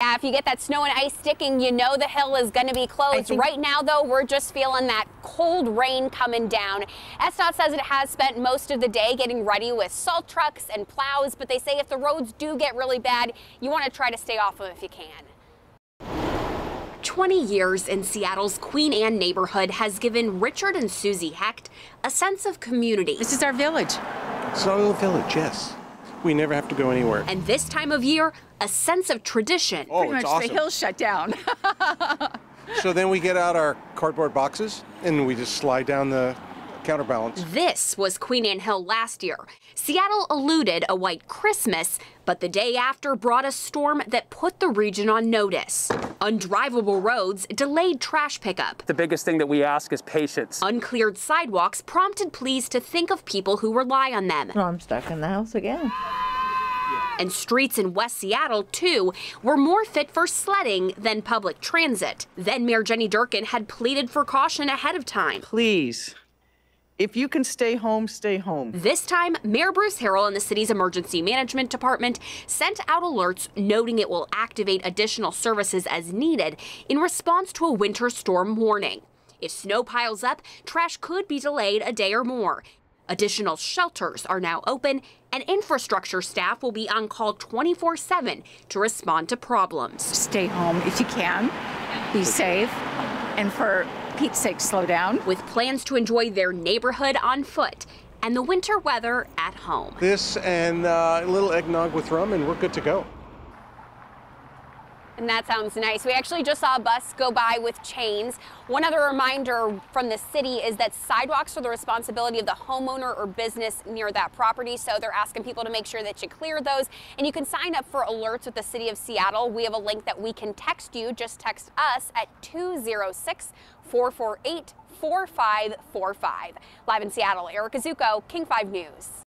Yeah, if you get that snow and ice sticking, you know the hill is going to be closed. Right now, though, we're just feeling that cold rain coming down. SDOT says it has spent most of the day getting ready with salt trucks and plows, but they say if the roads do get really bad, you want to try to stay off them if you can. 20 years in Seattle's Queen Anne neighborhood has given Richard and Susie Hecht a sense of community. This is our village. It's our little village, yes. We never have to go anywhere. And this time of year, a sense of tradition. Oh, Pretty it's much awesome. the hill's shut down. So then we get out our cardboard boxes and we just slide down the counterbalance. This was Queen Anne Hill last year. Seattle eluded a white Christmas, but the day after brought a storm that put the region on notice. Undrivable roads delayed trash pickup. The biggest thing that we ask is patience. Uncleared sidewalks prompted police to think of people who rely on them. No, I'm stuck in the house again. And streets in West Seattle, too, were more fit for sledding than public transit. Then Mayor Jenny Durkan had pleaded for caution ahead of time. Please, if you can stay home, stay home. This time, Mayor Bruce Harrell and the city's emergency management department sent out alerts noting it will activate additional services as needed in response to a winter storm warning. If snow piles up, trash could be delayed a day or more. Additional shelters are now open, and infrastructure staff will be on call 24 7 to respond to problems. Stay home if you can. Be safe. And for Pete's sake, slow down. With plans to enjoy their neighborhood on foot and the winter weather at home. This and uh, a little eggnog with rum, and we're good to go. And that sounds nice. We actually just saw a bus go by with chains. One other reminder from the city is that sidewalks are the responsibility of the homeowner or business near that property. So they're asking people to make sure that you clear those. And you can sign up for alerts with the city of Seattle. We have a link that we can text you. Just text us at 206 448 4545. Live in Seattle, Erica Zucco, King 5 News.